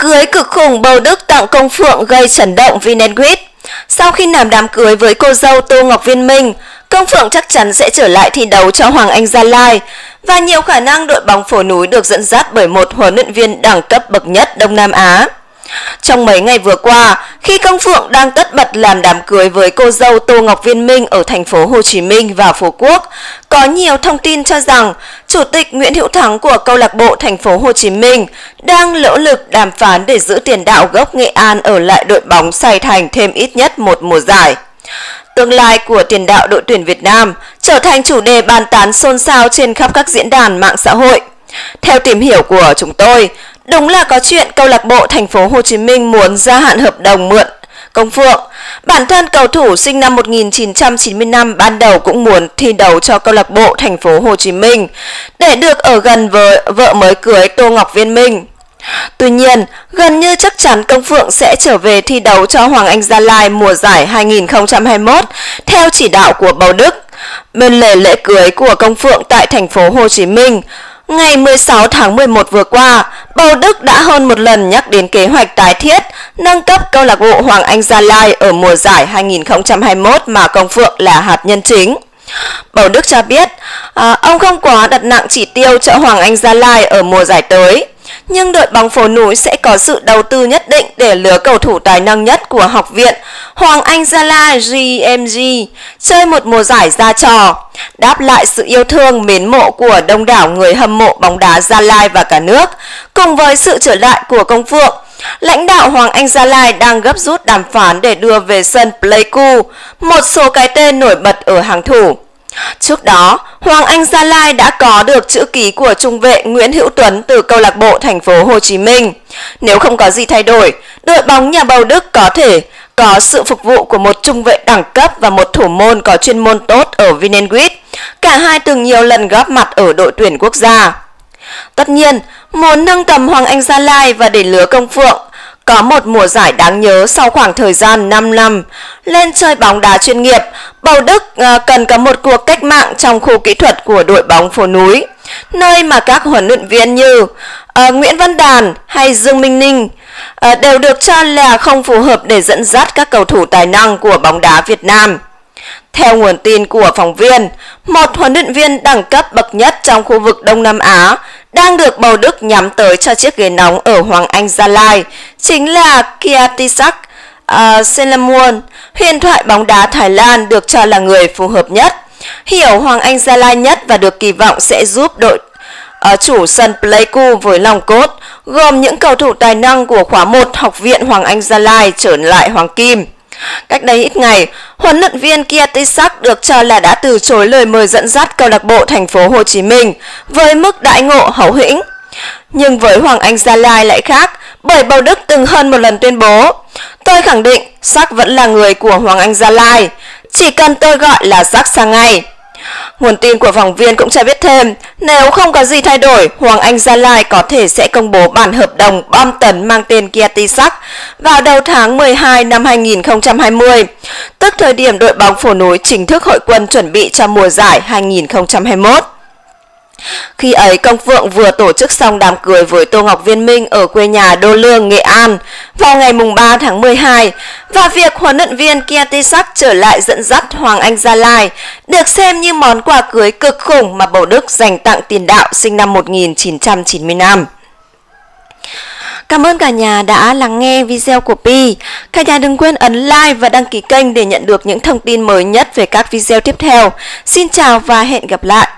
cưới cực khủng bầu Đức tặng công phượng gây chấn động Vinegrid. Sau khi làm đám cưới với cô dâu Tô Ngọc Viên Minh, Công Phượng chắc chắn sẽ trở lại thi đấu cho Hoàng Anh Gia Lai và nhiều khả năng đội bóng phổ núi được dẫn dắt bởi một huấn luyện viên đẳng cấp bậc nhất Đông Nam Á. Trong mấy ngày vừa qua, khi Công Phượng đang tất bật làm đám cưới với cô dâu Tô Ngọc Viên Minh ở thành phố Hồ Chí Minh và Phú Quốc, có nhiều thông tin cho rằng Chủ tịch Nguyễn Hữu Thắng của câu lạc bộ thành phố Hồ Chí Minh đang nỗ lực đàm phán để giữ tiền đạo gốc Nghệ An ở lại đội bóng Sài Thành thêm ít nhất một mùa giải. Tương lai của tiền đạo đội tuyển Việt Nam trở thành chủ đề bàn tán xôn xao trên khắp các diễn đàn mạng xã hội. Theo tìm hiểu của chúng tôi, đúng là có chuyện câu lạc bộ thành phố Hồ Chí Minh muốn gia hạn hợp đồng mượn Công Phượng. Bản thân cầu thủ sinh năm 1995 ban đầu cũng muốn thi đấu cho câu lạc bộ thành phố Hồ Chí Minh để được ở gần với vợ mới cưới Tô Ngọc Viên Minh. Tuy nhiên, gần như chắc chắn Công Phượng sẽ trở về thi đấu cho Hoàng Anh Gia Lai mùa giải 2021 theo chỉ đạo của Bầu Đức. Bên lề lễ cưới của Công Phượng tại thành phố Hồ Chí Minh, ngày 16 tháng 11 vừa qua, Bầu Đức đã hơn một lần nhắc đến kế hoạch tái thiết nâng cấp câu lạc bộ Hoàng Anh Gia Lai ở mùa giải 2021 mà Công Phượng là hạt nhân chính. Bầu Đức cho biết, à, ông không quá đặt nặng chỉ tiêu cho Hoàng Anh Gia Lai ở mùa giải tới nhưng đội bóng phố núi sẽ có sự đầu tư nhất định để lứa cầu thủ tài năng nhất của học viện Hoàng Anh Gia Lai GMG chơi một mùa giải ra trò, đáp lại sự yêu thương mến mộ của đông đảo người hâm mộ bóng đá Gia Lai và cả nước, cùng với sự trở lại của Công Phượng. Lãnh đạo Hoàng Anh Gia Lai đang gấp rút đàm phán để đưa về sân Pleiku một số cái tên nổi bật ở hàng thủ. Trước đó, Hoàng Anh Gia Lai đã có được chữ ký của trung vệ Nguyễn Hữu Tuấn từ câu lạc bộ thành phố Hồ Chí Minh. Nếu không có gì thay đổi, đội bóng nhà bầu Đức có thể có sự phục vụ của một trung vệ đẳng cấp và một thủ môn có chuyên môn tốt ở Vinenguit. Cả hai từng nhiều lần góp mặt ở đội tuyển quốc gia. Tất nhiên, muốn nâng tầm Hoàng Anh Gia Lai và để lứa công phượng, có một mùa giải đáng nhớ sau khoảng thời gian 5 năm lên chơi bóng đá chuyên nghiệp, Bầu Đức ờ, cần có một cuộc cách mạng trong khu kỹ thuật của đội bóng phố núi, nơi mà các huấn luyện viên như uh, Nguyễn Văn Đàn hay Dương Minh Ninh uh, đều được cho là không phù hợp để dẫn dắt các cầu thủ tài năng của bóng đá Việt Nam. Theo nguồn tin của phóng viên, một huấn luyện viên đẳng cấp bậc nhất trong khu vực Đông Nam Á đang được bầu Đức nhắm tới cho chiếc ghế nóng ở Hoàng Anh Gia Lai chính là Kiatisak uh, à, Selamuon, huyền thoại bóng đá Thái Lan được cho là người phù hợp nhất, hiểu Hoàng Anh Gia Lai nhất và được kỳ vọng sẽ giúp đội ở uh, chủ sân Pleiku với lòng cốt, gồm những cầu thủ tài năng của khóa 1 Học viện Hoàng Anh Gia Lai trở lại Hoàng Kim. Cách đây ít ngày, huấn luyện viên Kia Tisak được cho là đã từ chối lời mời dẫn dắt câu lạc bộ thành phố Hồ Chí Minh với mức đại ngộ hậu hĩnh. Nhưng với Hoàng Anh Gia Lai lại khác, bởi Bầu Đức từng hơn một lần tuyên bố Tôi khẳng định Sắc vẫn là người của Hoàng Anh Gia Lai, chỉ cần tôi gọi là Sắc sang ngay. Nguồn tin của phóng viên cũng cho biết thêm, nếu không có gì thay đổi, Hoàng Anh Gia Lai có thể sẽ công bố bản hợp đồng bom tấn mang tên Kiatisak vào đầu tháng 12 năm 2020, tức thời điểm đội bóng phổ núi chính thức hội quân chuẩn bị cho mùa giải 2021. Khi ấy, Công Phượng vừa tổ chức xong đám cưới với Tô Ngọc Viên Minh ở quê nhà Đô Lương, Nghệ An vào ngày mùng 3 tháng 12 và việc huấn luyện viên Kiatisak trở lại dẫn dắt Hoàng Anh Gia Lai được xem như món quà cưới cực khủng mà Bầu Đức dành tặng tiền đạo sinh năm 1995. Cảm ơn cả nhà đã lắng nghe video của Pi. Cả nhà đừng quên ấn like và đăng ký kênh để nhận được những thông tin mới nhất về các video tiếp theo. Xin chào và hẹn gặp lại.